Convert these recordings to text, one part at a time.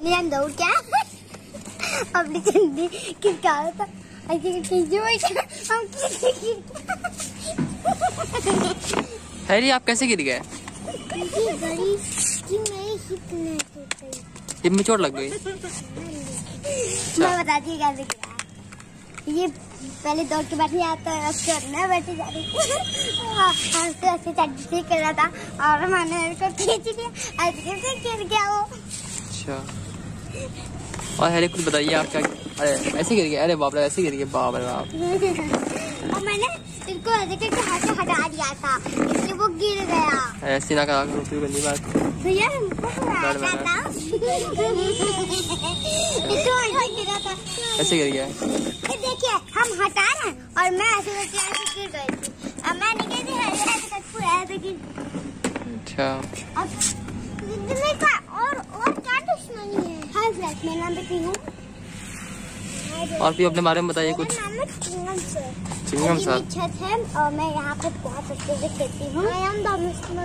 ഞാൻ ദൗഡ്ക്കാം അവിടെ ചെന്ന് കിട്ടാത്ത हैरी आप कैसे गिर गए हिप में चोट लग गई मैं बताती हूँ कैसे गिरा ये पहले दौड़ के बैठे आता है उसके बाद मैं बैठे जा रही थी हाँ, ऐसे ऐसे चड्डी से कर रहा था और मैंने उसको खींच लिया ऐसे कैसे गिर गया वो अच्छा और हैरी कुछ बताइए आप क्या अरे ऐसे गिर गए। अरे बाप रे ऐसे गिर गए। बाप रे बाप। और मैंने इसको ऐसे करके हाथ से हटा दिया था इसलिए वो गिर गया। ऐसी ना करा करो बंदी बात। भैया इसको ऐसे गिरा था। ऐसे गिर गया। देखिए हम हटा रहे हैं और मैं ऐसे करके ऐसे गिर गई थी। अब मैं नहीं ऐसे ऐसे पूरा ऐसे गिर अच्छा अब ज़िंदगी का और और क्या दुश्मनी है हाय फ्लैश मेरा नाम बेटी हूँ और भी अपने बारे में बताइए कुछ। है चिंगम सर। छत है और मैं यहाँ पे बहुत अच्छे से खेलती हूँ। आई एम द मिस्टर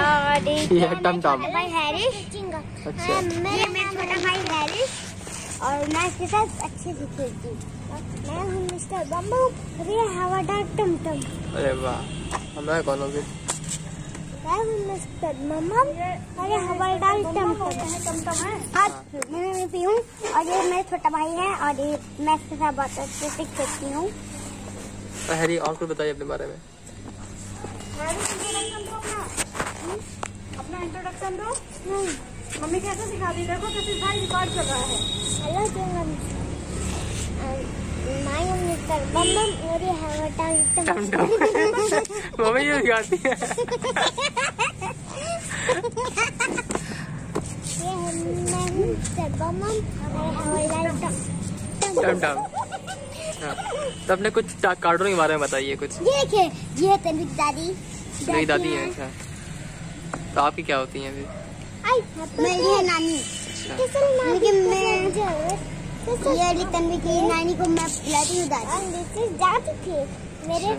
और ये है टम टम। भाई हैरिस अच्छा। मेरा छोटा भाई हैरिस और मैं इसके साथ अच्छे से खेलती हूँ। मैं हूँ मिस्टर बम्बू और ये हवादार टम टम अरे वाह मैं कौन हूँ हूँ ममम हाँ मैं मैं हूँ और ये मेरा छोटा भाई है और ये मैं इसके साथ बहुत अच्छे से खेलती हूँ और और कुछ बताइए अपने बारे में। अपना इंट्रोडक्शन दो। मम्मी कैसे सिखा दी देखो कैसे भाई रिकॉर्ड कर रहा है। हेलो ये मम्मी ये गाती है ये मैं ये। तो अपने कुछ कार्टून के बारे में बताइए कुछ। ये देखिए ये है तन्वी दादी मेरी दादी है अच्छा। तो आपकी क्या होती हैं आई मेरी है नानी। अच्छा। मैं ये तन्वी की नानी को मैं पिलाती हूँ दादी। दादी थी मेरे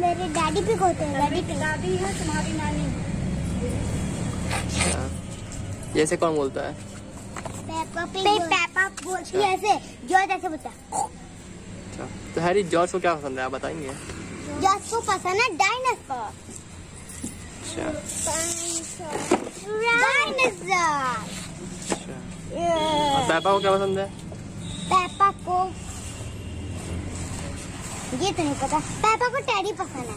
मेरे डैडी हैं डैडी दादी है तुम्हारी नानी। अच्छा ऐसे कौन बोलता है? पेपा पे पेपा बोलती है ऐसे। जो ऐसे बोलता अच्छा। तो हैरी जॉर्ज को क्या पसंद है? आप बताएँगे जिसको पसंद है डायनासोर। अच्छा। डायनासोर। अच्छा। और पापा को क्या पसंद है? पेपा को ये तो नहीं पता। पेपा को टैडी पसंद है।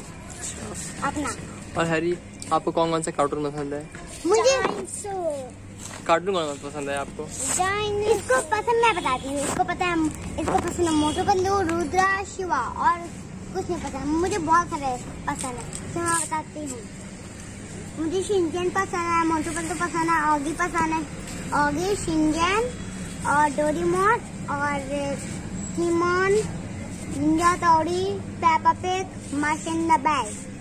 अपना। और हैरी आपको कौन कौन से कार्टून पसंद है? मुझे कार्टून कौन कौन सा पसंद है आपको? इसको पसंद मैं बताती हूँ। इसको पता है इसको पसंद है मोटू पतलू रुद्रा शिवा और कुछ नहीं पता। मुझे बहुत सारे पसंद है। तो मैं बताती हूँ। मुझे शिनचैन पसंद है मोटू पतलू पसंद है ऑगी पसंद है। ऑगी शिनचैन और डोरीमोन और he man ninja Hattori Peppa Pig the bag